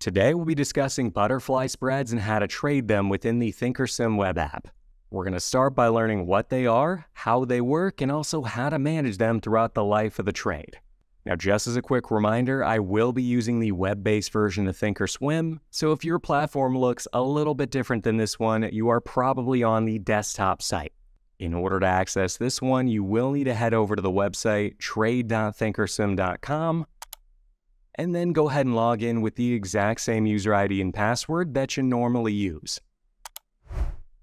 Today we'll be discussing butterfly spreads and how to trade them within the Thinkorswim web app. We're going to start by learning what they are, how they work, and also how to manage them throughout the life of the trade. Now, just as a quick reminder, I will be using the web-based version of Thinkorswim, so if your platform looks a little bit different than this one, you are probably on the desktop site. In order to access this one, you will need to head over to the website trade.thinkorswim.com and then go ahead and log in with the exact same user ID and password that you normally use.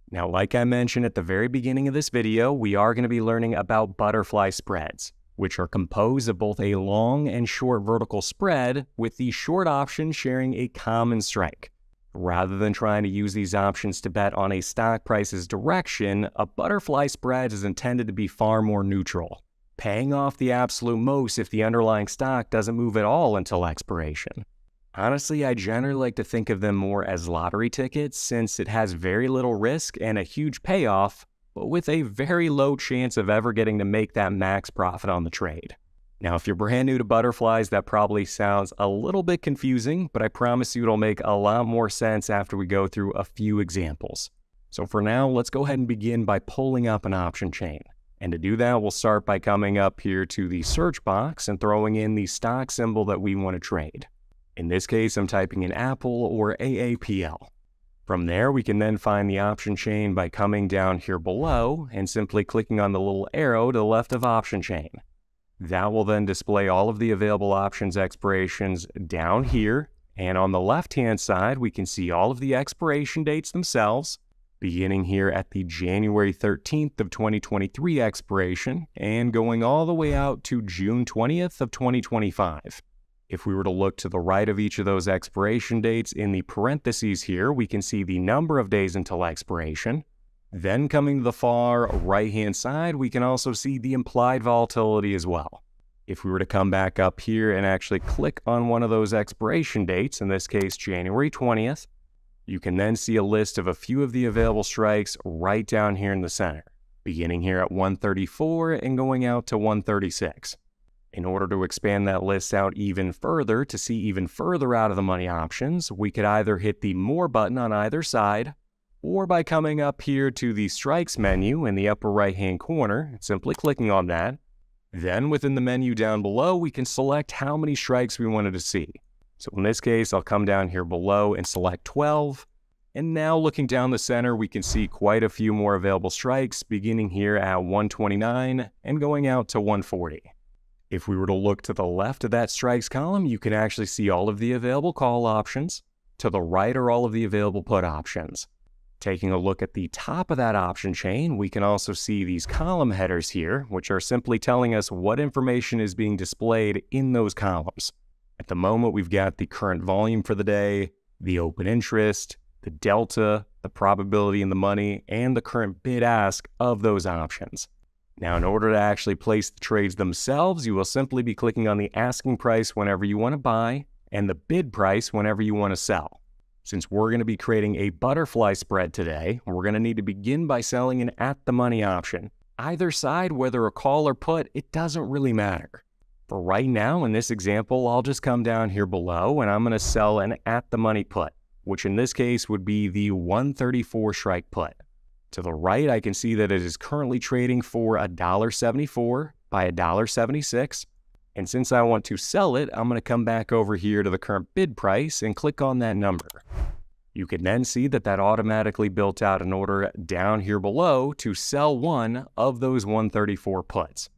Now, like I mentioned at the very beginning of this video, we are going to be learning about butterfly spreads, which are composed of both a long and short vertical spread, with the short option sharing a common strike. Rather than trying to use these options to bet on a stock price's direction, a butterfly spread is intended to be far more neutral, paying off the absolute most if the underlying stock doesn't move at all until expiration. Honestly, I generally like to think of them more as lottery tickets since it has very little risk and a huge payoff, but with a very low chance of ever getting to make that max profit on the trade. Now, if you're brand new to butterflies, that probably sounds a little bit confusing, but I promise you it'll make a lot more sense after we go through a few examples. So for now, let's go ahead and begin by pulling up an option chain. And to do that, we'll start by coming up here to the search box and throwing in the stock symbol that we want to trade. In this case, I'm typing in Apple or AAPL. From there, we can then find the option chain by coming down here below and simply clicking on the little arrow to the left of option chain. That will then display all of the available options expirations down here. And on the left-hand side, we can see all of the expiration dates themselves, beginning here at the January 13th of 2023 expiration and going all the way out to June 20th of 2025. If we were to look to the right of each of those expiration dates in the parentheses here, we can see the number of days until expiration. Then coming to the far right-hand side, we can also see the implied volatility as well. If we were to come back up here and actually click on one of those expiration dates, in this case January 20th, you can then see a list of a few of the available strikes right down here in the center, beginning here at 134 and going out to 136. In order to expand that list out even further to see even further out of the money options, we could either hit the More button on either side, or by coming up here to the Strikes menu in the upper right hand corner, simply clicking on that. Then within the menu down below, we can select how many strikes we wanted to see. So in this case, I'll come down here below and select 12. And now looking down the center, we can see quite a few more available strikes, beginning here at 129 and going out to 140. If we were to look to the left of that strikes column, you can actually see all of the available call options. To the right are all of the available put options. Taking a look at the top of that option chain, we can also see these column headers here, which are simply telling us what information is being displayed in those columns. At the moment, we've got the current volume for the day, the open interest, the delta, the probability in the money, and the current bid ask of those options. Now, in order to actually place the trades themselves, you will simply be clicking on the asking price whenever you want to buy and the bid price whenever you want to sell. Since we're going to be creating a butterfly spread today, we're going to need to begin by selling an at the money option. Either side, whether a call or put, it doesn't really matter. For right now, in this example, I'll just come down here below and I'm going to sell an at the money put, which in this case would be the 134 strike put. To the right, I can see that it is currently trading for $1.74 by $1.76. And since I want to sell it, I'm going to come back over here to the current bid price and click on that number. You can then see that that automatically built out an order down here below to sell one of those 134 puts.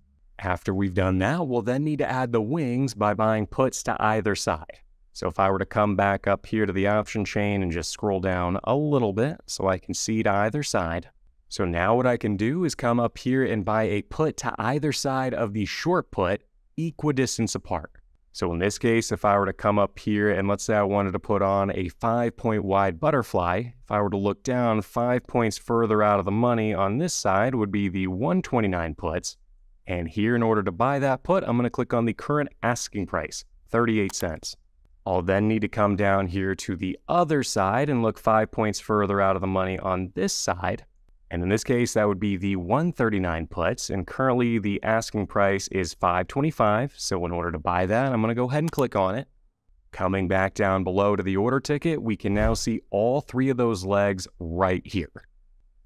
After we've done that, we'll then need to add the wings by buying puts to either side. So if I were to come back up here to the option chain and just scroll down a little bit so I can see to either side. So now what I can do is come up here and buy a put to either side of the short put equidistance apart. So in this case, if I were to come up here and let's say I wanted to put on a five point wide butterfly, if I were to look down five points further out of the money on this side would be the 129 puts. And here in order to buy that put, I'm going to click on the current asking price, 38 cents. I'll then need to come down here to the other side and look five points further out of the money on this side. And in this case, that would be the 139 puts. And currently the asking price is 525. So in order to buy that, I'm going to go ahead and click on it. Coming back down below to the order ticket, we can now see all three of those legs right here.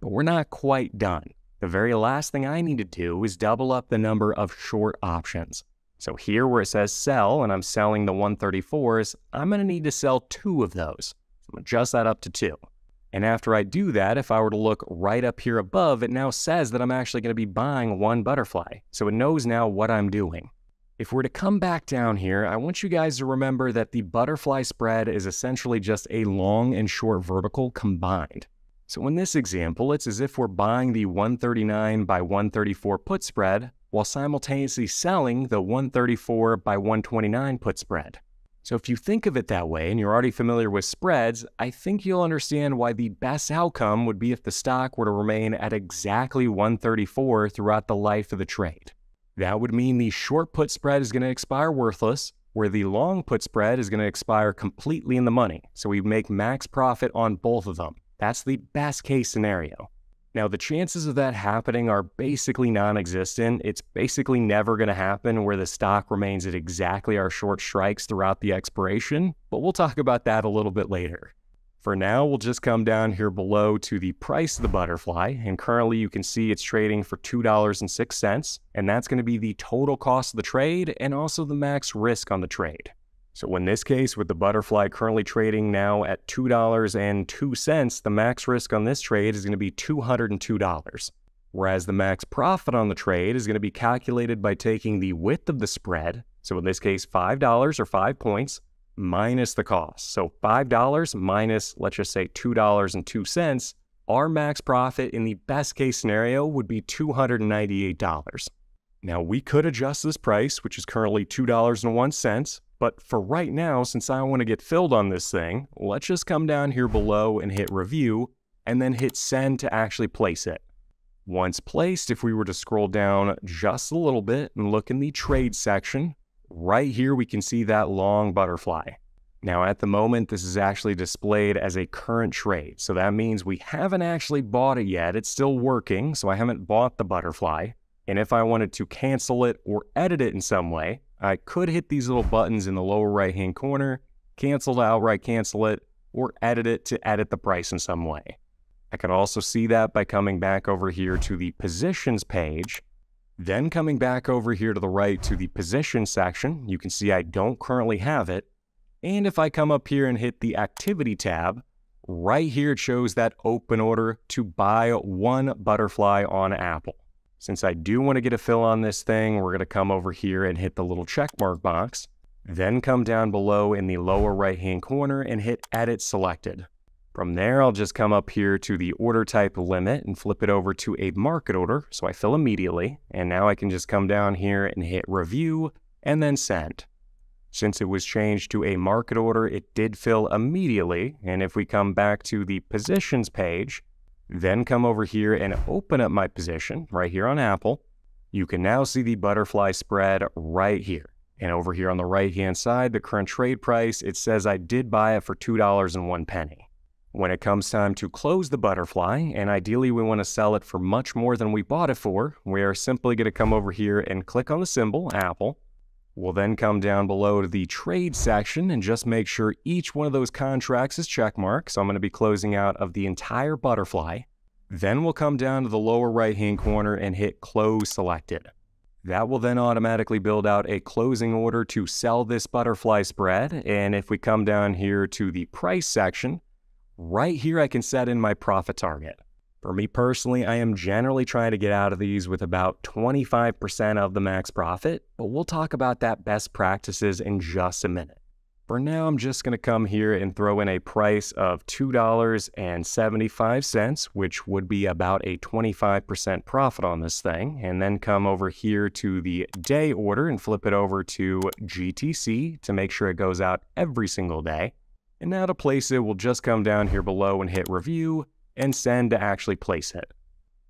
But we're not quite done. The very last thing I need to do is double up the number of short options. So here where it says sell and I'm selling the 134s, I'm going to need to sell two of those. So I'm to adjust that up to two. And after I do that, if I were to look right up here above, it now says that I'm actually going to be buying one butterfly. So it knows now what I'm doing. If we're to come back down here, I want you guys to remember that the butterfly spread is essentially just a long and short vertical combined. So in this example, it's as if we're buying the 139 by 134 put spread, while simultaneously selling the 134 by 129 put spread. So if you think of it that way and you're already familiar with spreads, I think you'll understand why the best outcome would be if the stock were to remain at exactly 134 throughout the life of the trade. That would mean the short put spread is going to expire worthless, where the long put spread is going to expire completely in the money. So we make max profit on both of them. That's the best case scenario. Now, the chances of that happening are basically non existent. It's basically never going to happen where the stock remains at exactly our short strikes throughout the expiration, but we'll talk about that a little bit later. For now, we'll just come down here below to the price of the butterfly, and currently you can see it's trading for $2.06, and that's going to be the total cost of the trade and also the max risk on the trade. So in this case, with the butterfly currently trading now at $2.02, the max risk on this trade is going to be $202. Whereas the max profit on the trade is going to be calculated by taking the width of the spread, so in this case, $5 or 5 points, minus the cost. So $5 minus, let's just say $2.02, our max profit in the best case scenario would be $298. Now we could adjust this price, which is currently $2.01, but for right now, since I want to get filled on this thing, let's just come down here below and hit review and then hit send to actually place it. Once placed, if we were to scroll down just a little bit and look in the trade section, right here we can see that long butterfly. Now at the moment, this is actually displayed as a current trade. So that means we haven't actually bought it yet. It's still working, so I haven't bought the butterfly. And if I wanted to cancel it or edit it in some way, I could hit these little buttons in the lower right hand corner, cancel to outright cancel it, or edit it to edit the price in some way. I could also see that by coming back over here to the positions page, then coming back over here to the right to the position section, you can see I don't currently have it. And if I come up here and hit the activity tab, right here it shows that open order to buy one butterfly on Apple. Since I do want to get a fill on this thing, we're going to come over here and hit the little check mark box, then come down below in the lower right hand corner and hit edit selected. From there, I'll just come up here to the order type limit and flip it over to a market order so I fill immediately. And now I can just come down here and hit review and then send. Since it was changed to a market order, it did fill immediately. And if we come back to the positions page, then come over here and open up my position right here on Apple. You can now see the butterfly spread right here. And over here on the right hand side, the current trade price, it says I did buy it for $2.01 penny. When it comes time to close the butterfly, and ideally we want to sell it for much more than we bought it for, we are simply going to come over here and click on the symbol, Apple, We'll then come down below to the trade section and just make sure each one of those contracts is checkmarked. So I'm going to be closing out of the entire butterfly. Then we'll come down to the lower right hand corner and hit close selected. That will then automatically build out a closing order to sell this butterfly spread. And if we come down here to the price section, right here I can set in my profit target. For me personally, I am generally trying to get out of these with about 25% of the max profit, but we'll talk about that best practices in just a minute. For now, I'm just going to come here and throw in a price of $2.75, which would be about a 25% profit on this thing, and then come over here to the day order and flip it over to GTC to make sure it goes out every single day. And now to place it, we'll just come down here below and hit review, and send to actually place it.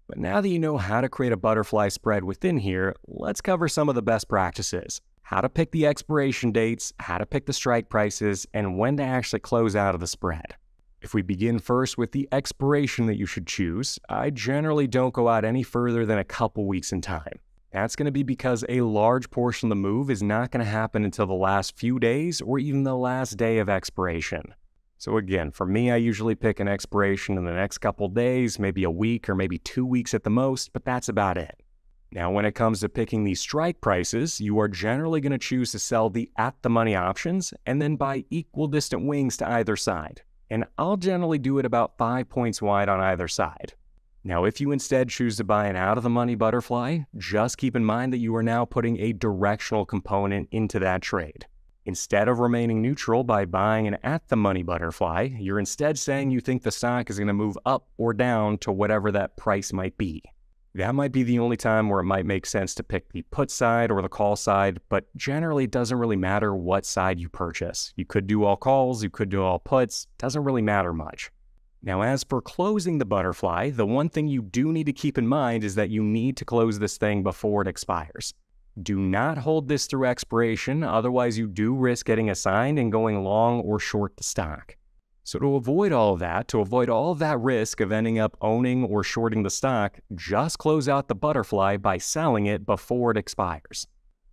But now that you know how to create a butterfly spread within here, let's cover some of the best practices. How to pick the expiration dates, how to pick the strike prices, and when to actually close out of the spread. If we begin first with the expiration that you should choose, I generally don't go out any further than a couple weeks in time. That's going to be because a large portion of the move is not going to happen until the last few days or even the last day of expiration. So again, for me, I usually pick an expiration in the next couple days, maybe a week or maybe two weeks at the most, but that's about it. Now, when it comes to picking these strike prices, you are generally going to choose to sell the at the money options and then buy equal distant wings to either side. And I'll generally do it about five points wide on either side. Now, if you instead choose to buy an out of the money butterfly, just keep in mind that you are now putting a directional component into that trade. Instead of remaining neutral by buying an at the money butterfly, you're instead saying you think the stock is going to move up or down to whatever that price might be. That might be the only time where it might make sense to pick the put side or the call side, but generally it doesn't really matter what side you purchase. You could do all calls, you could do all puts, doesn't really matter much. Now, as for closing the butterfly, the one thing you do need to keep in mind is that you need to close this thing before it expires. Do not hold this through expiration, otherwise, you do risk getting assigned and going long or short the stock. So, to avoid all that, to avoid all that risk of ending up owning or shorting the stock, just close out the butterfly by selling it before it expires.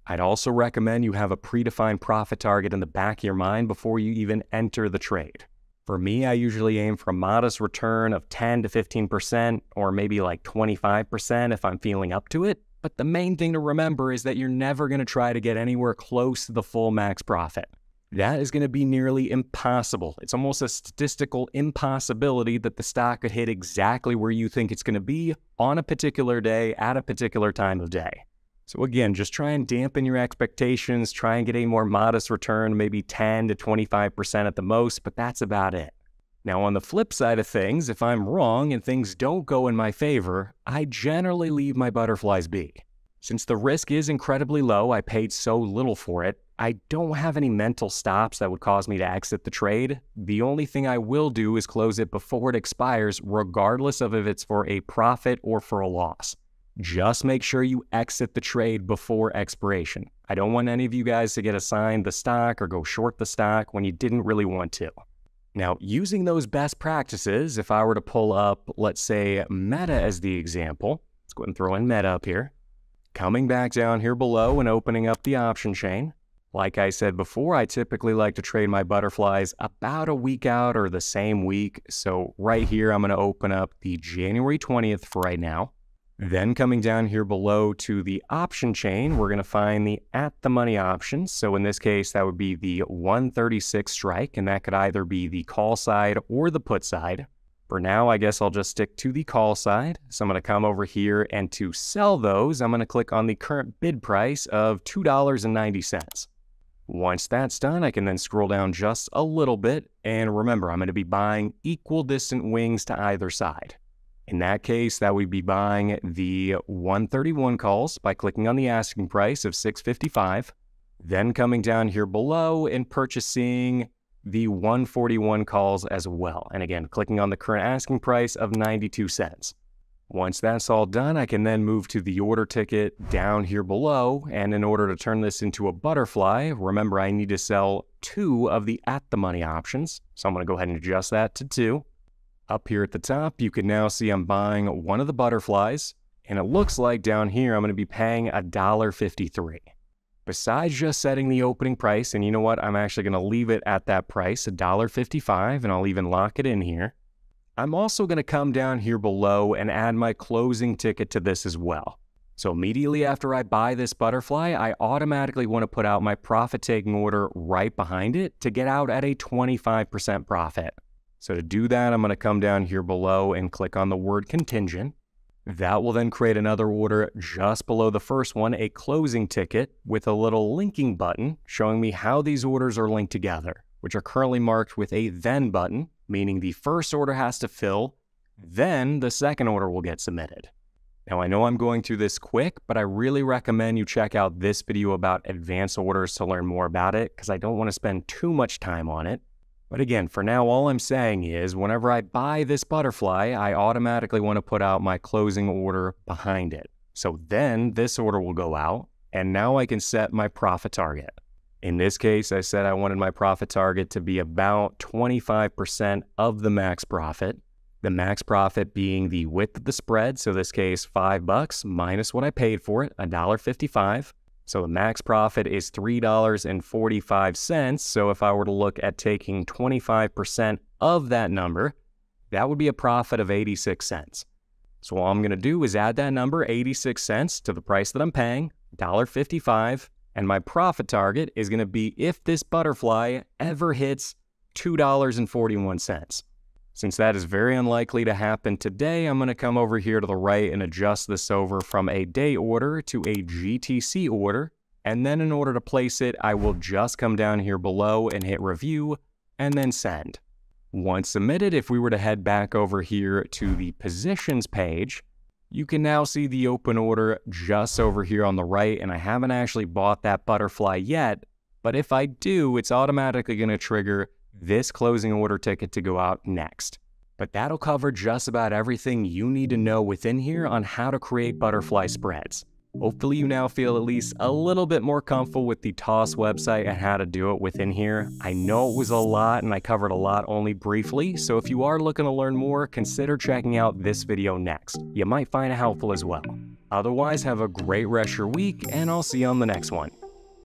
I'd also recommend you have a predefined profit target in the back of your mind before you even enter the trade. For me, I usually aim for a modest return of 10 to 15%, or maybe like 25% if I'm feeling up to it. But the main thing to remember is that you're never going to try to get anywhere close to the full max profit. That is going to be nearly impossible. It's almost a statistical impossibility that the stock could hit exactly where you think it's going to be on a particular day at a particular time of day. So, again, just try and dampen your expectations, try and get a more modest return, maybe 10 to 25% at the most, but that's about it. Now, on the flip side of things, if I'm wrong and things don't go in my favor, I generally leave my butterflies be. Since the risk is incredibly low, I paid so little for it, I don't have any mental stops that would cause me to exit the trade. The only thing I will do is close it before it expires, regardless of if it's for a profit or for a loss. Just make sure you exit the trade before expiration. I don't want any of you guys to get assigned the stock or go short the stock when you didn't really want to. Now, using those best practices, if I were to pull up, let's say, Meta as the example, let's go ahead and throw in Meta up here. Coming back down here below and opening up the option chain, like I said before, I typically like to trade my butterflies about a week out or the same week. So right here, I'm going to open up the January 20th for right now. Then coming down here below to the option chain, we're going to find the at the money options. So in this case, that would be the 136 strike, and that could either be the call side or the put side. For now, I guess I'll just stick to the call side. So I'm going to come over here and to sell those, I'm going to click on the current bid price of $2.90. Once that's done, I can then scroll down just a little bit. And remember, I'm going to be buying equal distant wings to either side. In that case, that would be buying the 131 calls by clicking on the asking price of 655, then coming down here below and purchasing the 141 calls as well. And again, clicking on the current asking price of 92 cents. Once that's all done, I can then move to the order ticket down here below. And in order to turn this into a butterfly, remember I need to sell two of the at the money options. So I'm going to go ahead and adjust that to two. Up here at the top, you can now see I'm buying one of the butterflies. And it looks like down here, I'm going to be paying $1.53. Besides just setting the opening price, and you know what, I'm actually going to leave it at that price, $1.55, and I'll even lock it in here. I'm also going to come down here below and add my closing ticket to this as well. So immediately after I buy this butterfly, I automatically want to put out my profit taking order right behind it to get out at a 25% profit. So to do that, I'm going to come down here below and click on the word contingent. That will then create another order just below the first one, a closing ticket with a little linking button showing me how these orders are linked together, which are currently marked with a then button meaning the first order has to fill, then the second order will get submitted. Now, I know I'm going through this quick, but I really recommend you check out this video about advance orders to learn more about it because I don't want to spend too much time on it. But again, for now, all I'm saying is whenever I buy this butterfly, I automatically want to put out my closing order behind it. So then this order will go out, and now I can set my profit target. In this case, I said I wanted my profit target to be about 25% of the max profit. The max profit being the width of the spread, so this case 5 bucks minus what I paid for it, $1.55. So the max profit is $3.45. So if I were to look at taking 25% of that number, that would be a profit of 86 cents. So all I'm going to do is add that number, 86 cents, to the price that I'm paying, $1.55, and my profit target is going to be if this butterfly ever hits $2.41. Since that is very unlikely to happen today, I'm going to come over here to the right and adjust this over from a day order to a GTC order. And then in order to place it, I will just come down here below and hit review and then send. Once submitted, if we were to head back over here to the positions page, you can now see the open order just over here on the right, and I haven't actually bought that butterfly yet, but if I do, it's automatically going to trigger this closing order ticket to go out next. But that'll cover just about everything you need to know within here on how to create butterfly spreads. Hopefully you now feel at least a little bit more comfortable with the TOS website and how to do it within here. I know it was a lot and I covered a lot only briefly, so if you are looking to learn more, consider checking out this video next. You might find it helpful as well. Otherwise, have a great rest of your week and I'll see you on the next one.